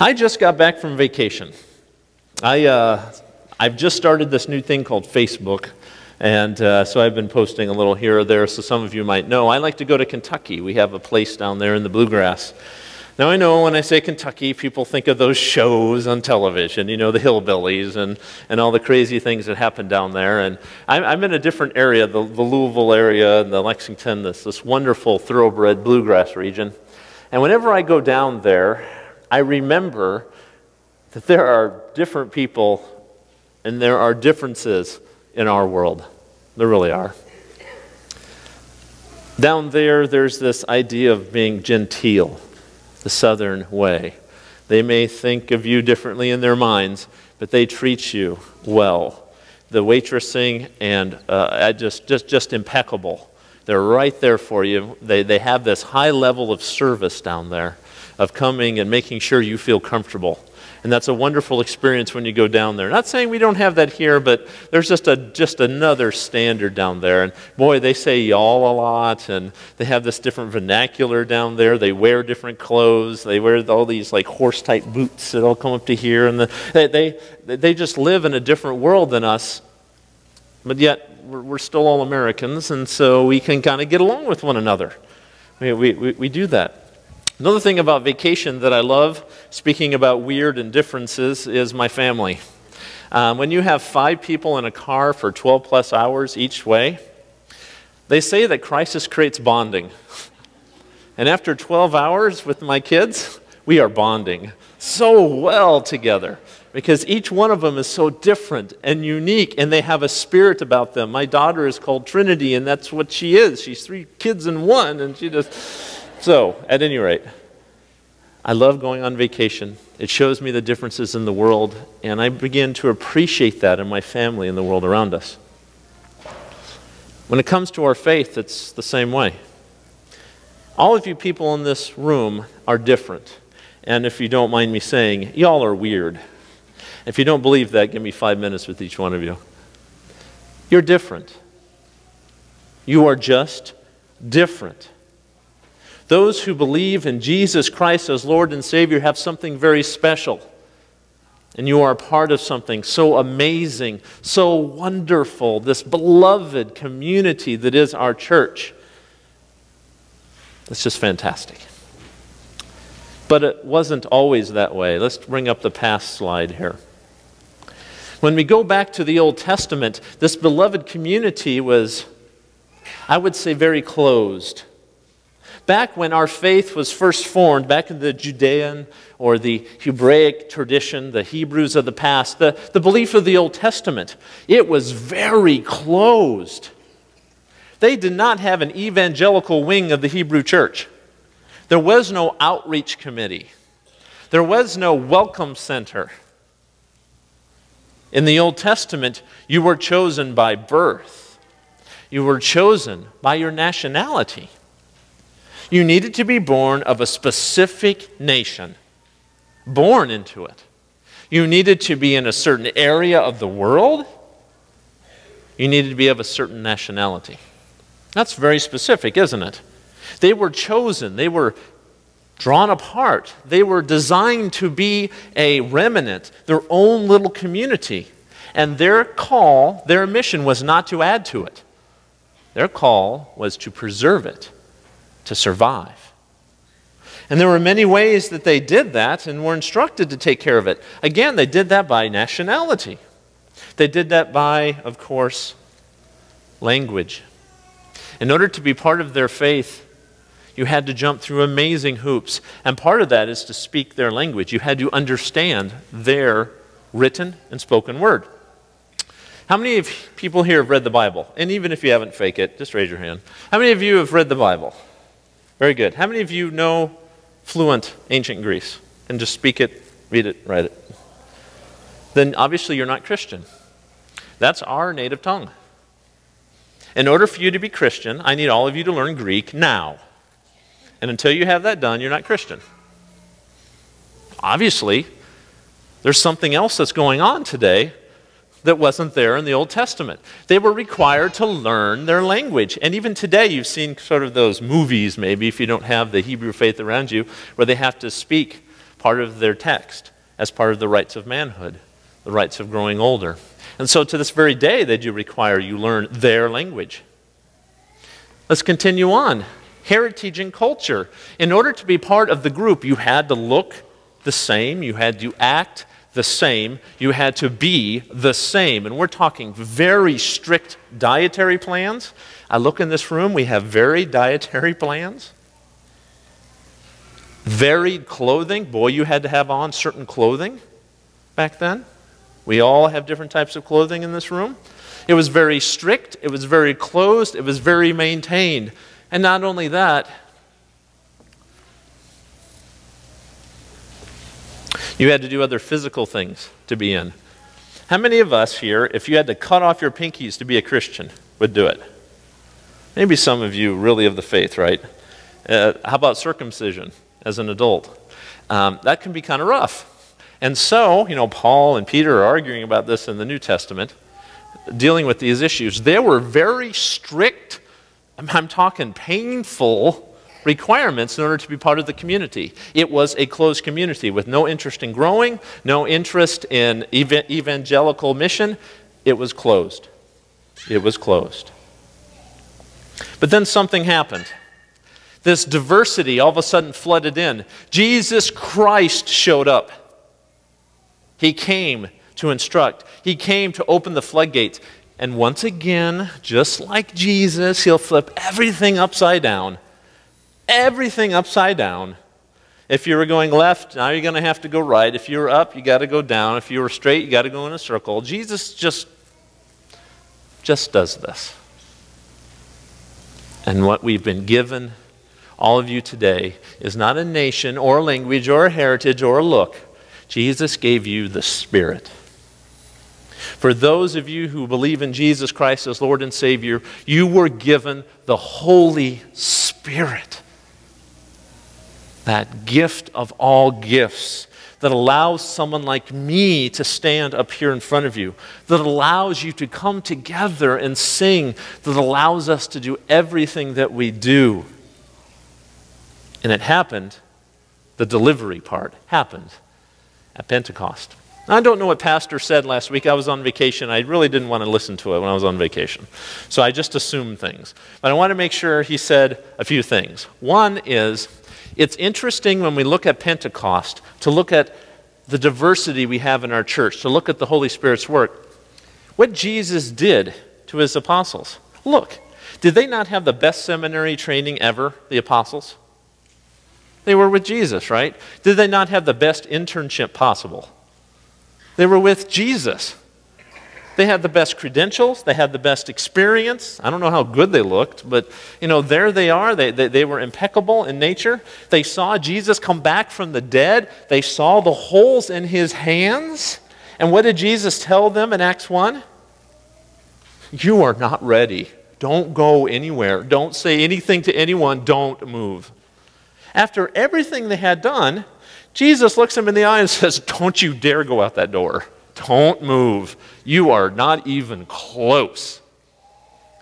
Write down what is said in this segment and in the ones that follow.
I just got back from vacation. I, uh, I've just started this new thing called Facebook. And uh, so I've been posting a little here or there, so some of you might know. I like to go to Kentucky. We have a place down there in the bluegrass. Now, I know when I say Kentucky, people think of those shows on television, you know, the hillbillies and, and all the crazy things that happen down there. And I'm, I'm in a different area, the, the Louisville area, and the Lexington, this, this wonderful thoroughbred bluegrass region. And whenever I go down there, I remember that there are different people and there are differences in our world. There really are. Down there, there's this idea of being genteel, the Southern way. They may think of you differently in their minds, but they treat you well. The waitressing and uh, just, just, just impeccable. They're right there for you. They, they have this high level of service down there, of coming and making sure you feel comfortable. And that's a wonderful experience when you go down there. Not saying we don't have that here, but there's just, a, just another standard down there. And boy, they say y'all a lot, and they have this different vernacular down there. They wear different clothes. They wear all these like horse type boots that all come up to here. And the, they, they, they just live in a different world than us. But yet, we're, still all Americans, and so we can kind of get along with one another. We, we, we do that. Another thing about vacation that I love, speaking about weird and differences, is my family. Um, when you have five people in a car for 12 plus hours each way, they say that crisis creates bonding. And after 12 hours with my kids, we are bonding so well together because each one of them is so different and unique and they have a spirit about them. My daughter is called Trinity and that's what she is. She's three kids in one and she just so, at any rate, I love going on vacation. It shows me the differences in the world, and I begin to appreciate that in my family and the world around us. When it comes to our faith, it's the same way. All of you people in this room are different. And if you don't mind me saying, y'all are weird. If you don't believe that, give me five minutes with each one of you. You're different. You are just different. Those who believe in Jesus Christ as Lord and Savior have something very special. And you are a part of something so amazing, so wonderful, this beloved community that is our church. It's just fantastic. But it wasn't always that way. Let's bring up the past slide here. When we go back to the Old Testament, this beloved community was, I would say, very closed. Back when our faith was first formed, back in the Judean or the Hebraic tradition, the Hebrews of the past, the, the belief of the Old Testament, it was very closed. They did not have an evangelical wing of the Hebrew church. There was no outreach committee. There was no welcome center. In the Old Testament, you were chosen by birth. You were chosen by your nationality. You needed to be born of a specific nation, born into it. You needed to be in a certain area of the world. You needed to be of a certain nationality. That's very specific, isn't it? They were chosen, they were drawn apart, they were designed to be a remnant, their own little community. And their call, their mission was not to add to it, their call was to preserve it to survive. And there were many ways that they did that and were instructed to take care of it. Again, they did that by nationality. They did that by, of course, language. In order to be part of their faith, you had to jump through amazing hoops. And part of that is to speak their language. You had to understand their written and spoken word. How many of people here have read the Bible? And even if you haven't, fake it, just raise your hand. How many of you have read the Bible? Very good. How many of you know fluent ancient Greece and just speak it, read it, write it? Then obviously you're not Christian. That's our native tongue. In order for you to be Christian, I need all of you to learn Greek now. And until you have that done, you're not Christian. Obviously, there's something else that's going on today that wasn't there in the Old Testament. They were required to learn their language. And even today, you've seen sort of those movies, maybe, if you don't have the Hebrew faith around you, where they have to speak part of their text, as part of the rites of manhood, the rites of growing older. And so to this very day, they do require you learn their language. Let's continue on. Heritage and culture. In order to be part of the group, you had to look the same, you had to act the same, you had to be the same. And we're talking very strict dietary plans. I look in this room, we have very dietary plans. Varied clothing. Boy, you had to have on certain clothing back then. We all have different types of clothing in this room. It was very strict, it was very closed, it was very maintained. And not only that, you had to do other physical things to be in. How many of us here, if you had to cut off your pinkies to be a Christian, would do it? Maybe some of you really of the faith, right? Uh, how about circumcision as an adult? Um, that can be kind of rough. And so, you know, Paul and Peter are arguing about this in the New Testament, dealing with these issues. They were very strict, I'm talking painful, requirements in order to be part of the community. It was a closed community with no interest in growing, no interest in evangelical mission. It was closed. It was closed. But then something happened. This diversity all of a sudden flooded in. Jesus Christ showed up. He came to instruct, He came to open the floodgates. And once again, just like Jesus, He'll flip everything upside down. Everything upside down. If you were going left, now you're going to have to go right. If you were up, you got to go down. If you were straight, you got to go in a circle. Jesus just just does this. And what we've been given, all of you today, is not a nation or a language or a heritage or a look. Jesus gave you the Spirit. For those of you who believe in Jesus Christ as Lord and Savior, you were given the Holy Spirit. That gift of all gifts that allows someone like me to stand up here in front of you, that allows you to come together and sing, that allows us to do everything that we do. And it happened, the delivery part happened at Pentecost. I don't know what Pastor said last week. I was on vacation. I really didn't want to listen to it when I was on vacation. So I just assumed things. But I want to make sure he said a few things. One is it's interesting when we look at Pentecost to look at the diversity we have in our church, to look at the Holy Spirit's work. What Jesus did to his apostles. Look, did they not have the best seminary training ever, the apostles? They were with Jesus, right? Did they not have the best internship possible? They were with Jesus. They had the best credentials. They had the best experience. I don't know how good they looked, but you know, there they are. They, they, they, were impeccable in nature. They saw Jesus come back from the dead. They saw the holes in his hands. And what did Jesus tell them in Acts 1? You are not ready. Don't go anywhere. Don't say anything to anyone. Don't move. After everything they had done, Jesus looks him in the eye and says, Don't you dare go out that door. Don't move. You are not even close.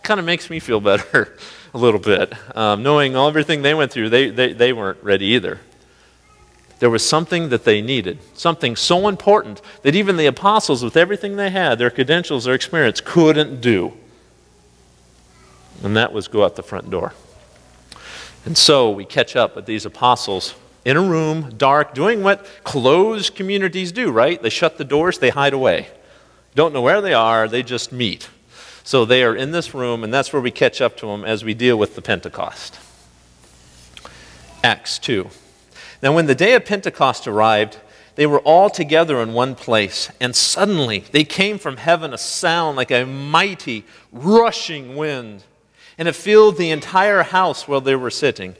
Kind of makes me feel better a little bit. Um, knowing all everything they went through, they, they, they weren't ready either. There was something that they needed, something so important that even the apostles, with everything they had, their credentials, their experience, couldn't do. And that was go out the front door. And so we catch up with these apostles in a room, dark, doing what closed communities do, right? They shut the doors, they hide away. Don't know where they are, they just meet. So they are in this room, and that's where we catch up to them as we deal with the Pentecost. Acts 2. Now, when the day of Pentecost arrived, they were all together in one place, and suddenly they came from heaven a sound like a mighty, rushing wind and it filled the entire house where they were sitting.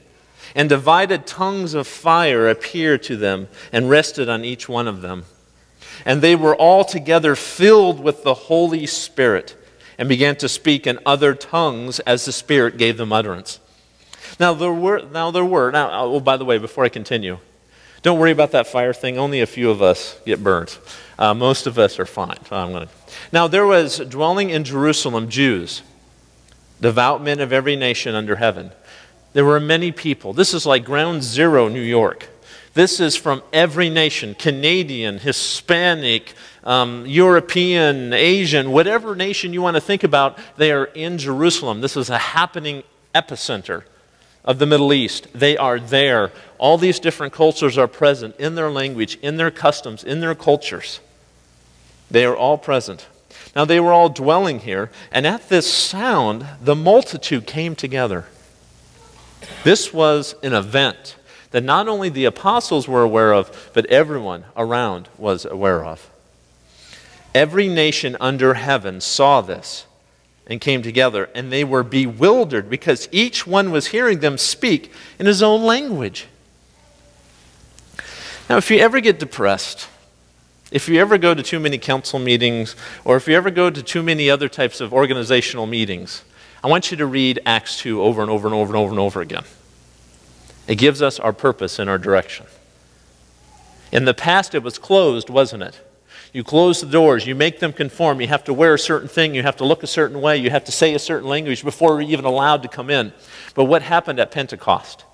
And divided tongues of fire appeared to them and rested on each one of them. And they were all together filled with the Holy Spirit and began to speak in other tongues as the Spirit gave them utterance. Now there were, now there were, now, oh, by the way, before I continue, don't worry about that fire thing. Only a few of us get burnt. Uh, most of us are fine. Gonna... Now there was dwelling in Jerusalem Jews devout men of every nation under heaven. There were many people. This is like ground zero, New York. This is from every nation Canadian, Hispanic, um, European, Asian, whatever nation you want to think about, they are in Jerusalem. This is a happening epicenter of the Middle East. They are there. All these different cultures are present in their language, in their customs, in their cultures. They are all present. Now they were all dwelling here, and at this sound, the multitude came together. This was an event that not only the apostles were aware of, but everyone around was aware of. Every nation under heaven saw this and came together, and they were bewildered because each one was hearing them speak in his own language. Now, if you ever get depressed, if you ever go to too many council meetings, or if you ever go to too many other types of organizational meetings, I want you to read Acts 2 over and over and over and over and over again. It gives us our purpose and our direction. In the past, it was closed, wasn't it? You close the doors, you make them conform, you have to wear a certain thing, you have to look a certain way, you have to say a certain language before you're even allowed to come in. But what happened at Pentecost?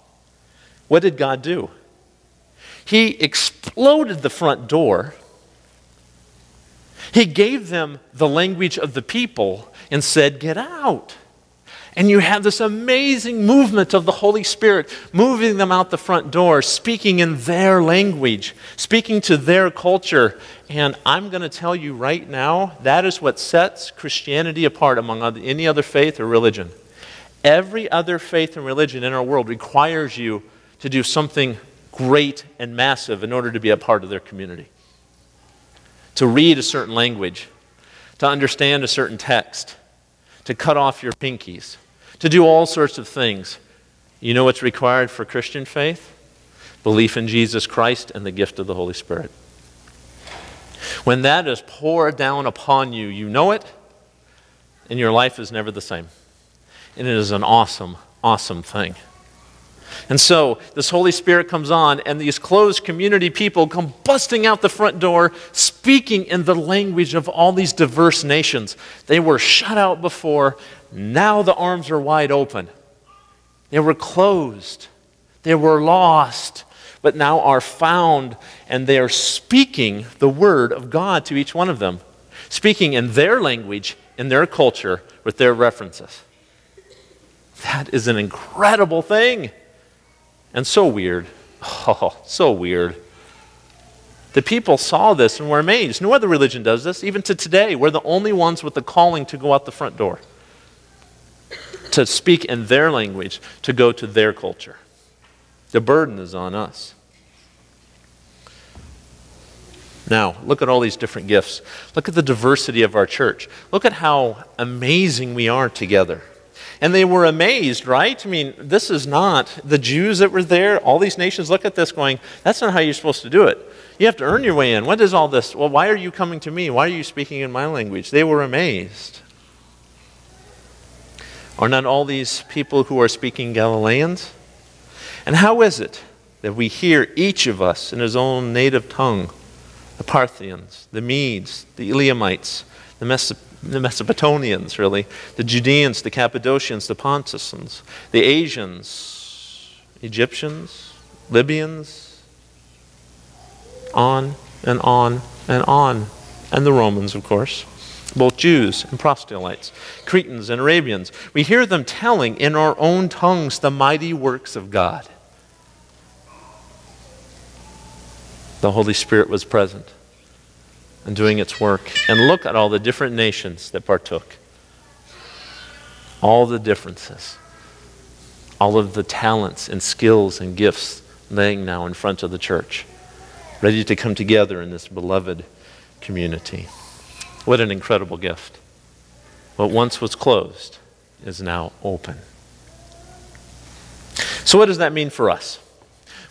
What did God do? He exploded the front door. He gave them the language of the people and said, Get out. And you have this amazing movement of the Holy Spirit moving them out the front door, speaking in their language, speaking to their culture. And I'm going to tell you right now, that is what sets Christianity apart among any other faith or religion. Every other faith and religion in our world requires you to do something great and massive in order to be a part of their community. To read a certain language, to understand a certain text, to cut off your pinkies to do all sorts of things. You know what's required for Christian faith? Belief in Jesus Christ and the gift of the Holy Spirit. When that is poured down upon you, you know it, and your life is never the same. And it is an awesome, awesome thing. And so this Holy Spirit comes on, and these closed community people come busting out the front door, speaking in the language of all these diverse nations. They were shut out before, now the arms are wide open. They were closed, they were lost, but now are found, and they are speaking the word of God to each one of them, speaking in their language, in their culture, with their references. That is an incredible thing. And so weird. Oh, so weird. The people saw this and were amazed. No other religion does this. Even to today, we're the only ones with the calling to go out the front door to speak in their language, to go to their culture. The burden is on us. Now, look at all these different gifts. Look at the diversity of our church. Look at how amazing we are together. And they were amazed, right? I mean, this is not the Jews that were there. All these nations look at this going, that's not how you're supposed to do it. You have to earn your way in. What is all this? Well, why are you coming to me? Why are you speaking in my language? They were amazed. Are not all these people who are speaking Galileans? And how is it that we hear each of us in his own native tongue? The Parthians, the Medes, the Elamites, the, the Mesopotamians, really, the Judeans, the Cappadocians, the Pontusans, the Asians, Egyptians, Libyans, on and on and on, and the Romans, of course. Both Jews and proselytes, Cretans and Arabians. We hear them telling in our own tongues the mighty works of God. The Holy Spirit was present and doing its work. And look at all the different nations that partook. All the differences. All of the talents and skills and gifts laying now in front of the church, ready to come together in this beloved community. What an incredible gift. What once was closed is now open. So, what does that mean for us?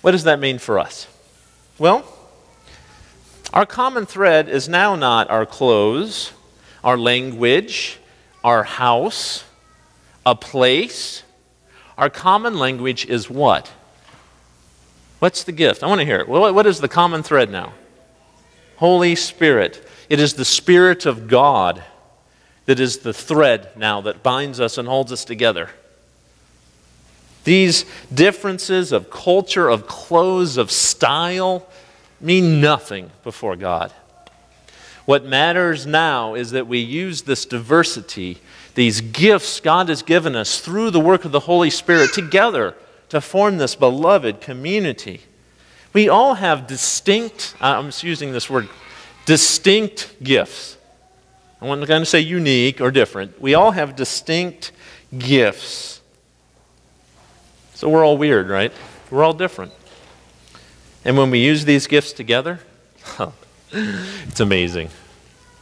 What does that mean for us? Well, our common thread is now not our clothes, our language, our house, a place. Our common language is what? What's the gift? I want to hear it. What is the common thread now? Holy Spirit. It is the Spirit of God that is the thread now that binds us and holds us together. These differences of culture, of clothes, of style mean nothing before God. What matters now is that we use this diversity, these gifts God has given us through the work of the Holy Spirit together to form this beloved community. We all have distinct, uh, I'm just using this word, distinct gifts. I'm not going to say unique or different. We all have distinct gifts. So we're all weird, right? We're all different. And when we use these gifts together, it's amazing.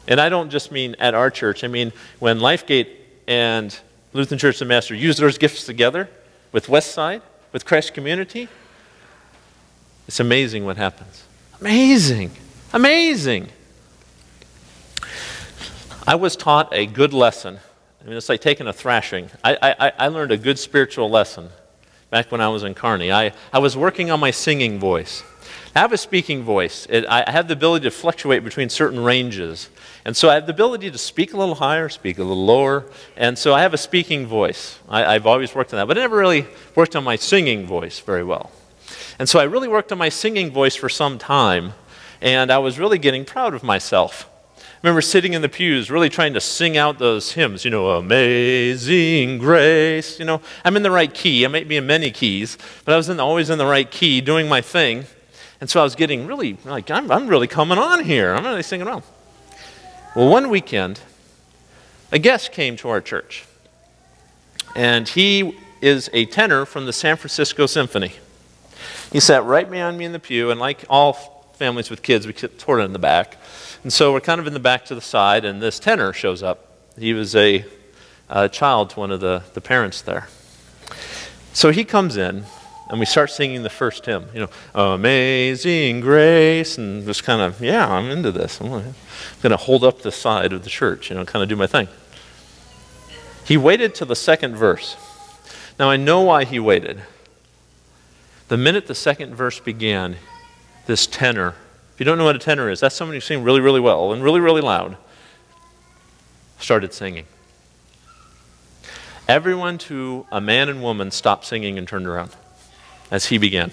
And I don't just mean at our church. I mean when Lifegate and Lutheran Church of Master use those gifts together with Westside, with Christ Community, it's amazing what happens. Amazing. Amazing. I was taught a good lesson. I mean, it's like taking a thrashing. I, I, I learned a good spiritual lesson back when I was in Kearney. I, I was working on my singing voice. I have a speaking voice. It, I have the ability to fluctuate between certain ranges. And so I have the ability to speak a little higher, speak a little lower. And so I have a speaking voice. I, have always worked on that, but I never really worked on my singing voice very well. And so I really worked on my singing voice for some time, and I was really getting proud of myself. I remember sitting in the pews, really trying to sing out those hymns, you know, Amazing Grace. You know, I'm in the right key. I might be in many keys, but I was in, always in the right key doing my thing. And so I was getting really, like, I'm, I'm really coming on here. I'm really singing well. Well, one weekend, a guest came to our church. And he is a tenor from the San Francisco Symphony. He sat right behind me in the pew, and like all families with kids, we sit sort of in the back. And so we're kind of in the back to the side, and this tenor shows up. He was a, a child to one of the, the parents there. So he comes in, and we start singing the first hymn, you know, Amazing Grace, and just kind of, yeah, I'm into this. I'm going to hold up the side of the church, you know, kind of do my thing. He waited till the second verse. Now, I know why he waited. The minute the second verse began, this tenor, if you don't know what a tenor is, that's someone who sings really, really well and really, really loud, started singing. Everyone to a man and woman stopped singing and turned around as he began.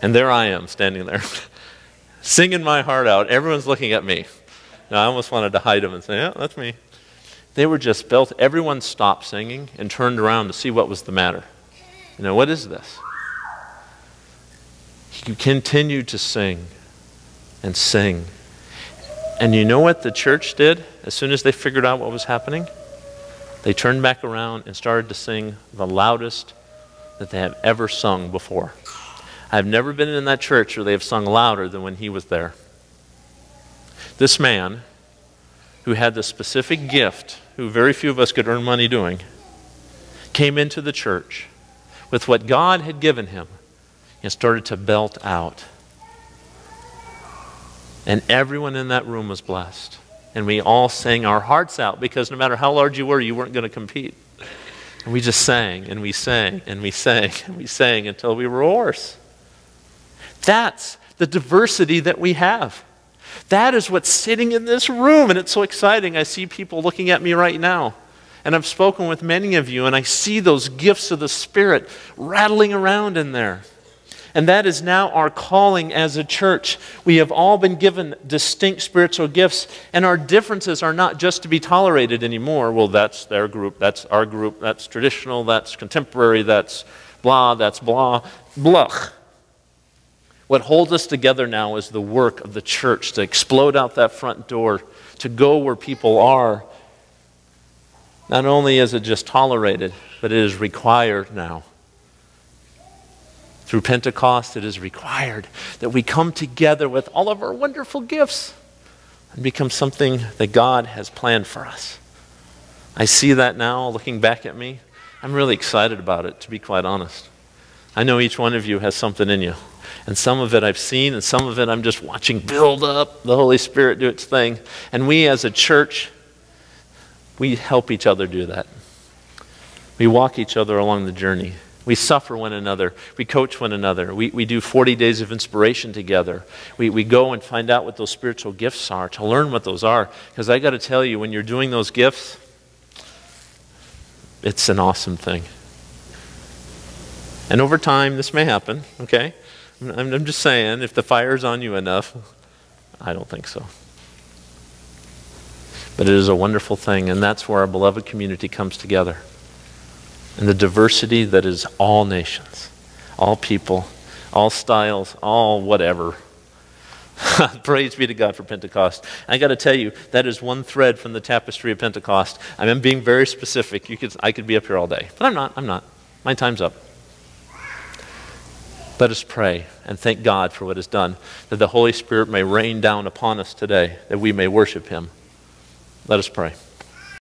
And there I am standing there, singing my heart out. Everyone's looking at me. Now, I almost wanted to hide them and say, yeah, that's me. They were just built. Everyone stopped singing and turned around to see what was the matter. You know, what is this? He continued to sing and sing. And you know what the church did as soon as they figured out what was happening? They turned back around and started to sing the loudest that they have ever sung before. I've never been in that church where they have sung louder than when he was there. This man, who had the specific gift, who very few of us could earn money doing, came into the church with what God had given him and started to belt out. And everyone in that room was blessed. And we all sang our hearts out because no matter how large you were, you weren't going to compete. And we just sang and we sang and we sang and we sang until we were hoarse. That's the diversity that we have. That is what's sitting in this room, and it's so exciting. I see people looking at me right now. And I've spoken with many of you, and I see those gifts of the Spirit rattling around in there. And that is now our calling as a church. We have all been given distinct spiritual gifts, and our differences are not just to be tolerated anymore. Well, that's their group, that's our group, that's traditional, that's contemporary, that's blah, that's blah, blah. What holds us together now is the work of the church to explode out that front door, to go where people are. Not only is it just tolerated, but it is required now. Through Pentecost, it is required that we come together with all of our wonderful gifts and become something that God has planned for us. I see that now looking back at me. I'm really excited about it, to be quite honest. I know each one of you has something in you. And some of it I've seen, and some of it I'm just watching build up, the Holy Spirit do its thing. And we as a church, we help each other do that. We walk each other along the journey. We suffer one another. We coach one another. We, we do 40 days of inspiration together. We, we go and find out what those spiritual gifts are, to learn what those are. Because I got to tell you, when you're doing those gifts, it's an awesome thing. And over time, this may happen, okay? I'm, I'm just saying, if the fire's on you enough, I don't think so. But it is a wonderful thing, and that's where our beloved community comes together. And the diversity that is all nations, all people, all styles, all whatever. Praise be to God for Pentecost. I got to tell you, that is one thread from the tapestry of Pentecost. I am being very specific. You could, I could be up here all day, but I'm not. I'm not. My time's up. Let us pray and thank God for what is done, that the Holy Spirit may rain down upon us today, that we may worship Him. Let us pray.